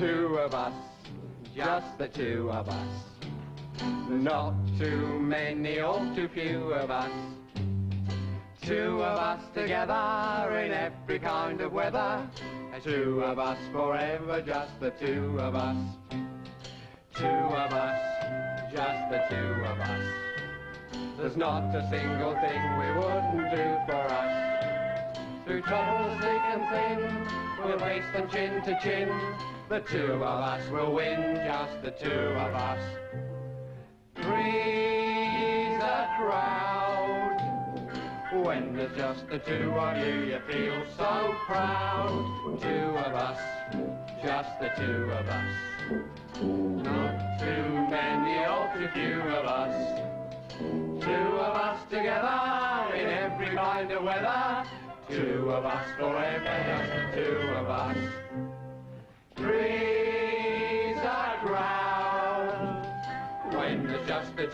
two of us, just the two of us. Not too many or too few of us. Two of us together in every kind of weather. Two of us forever, just the two of us. Two of us, just the two of us. There's not a single thing we wouldn't do for us. Through troubles thick and thin, we'll face them chin to chin. The two of us will win, just the two of us. Three's a crowd. When there's just the two of you, you feel so proud. Two of us, just the two of us. Not too many or too few of us. Two of us together in every kind of weather. Two of us forever, just the two of us.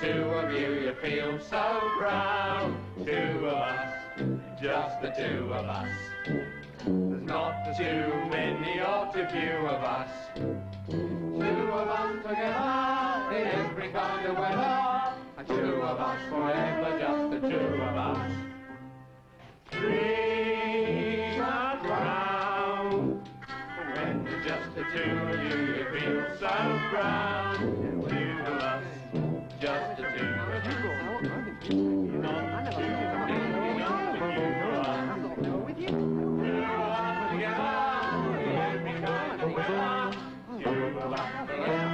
two of you, you feel so proud. Two of us, just the two of us. There's not too many or too few of us. Two of us together in every kind of weather. Two of us forever, just the two of us. Three are round. When just the two of you, you feel so proud. から。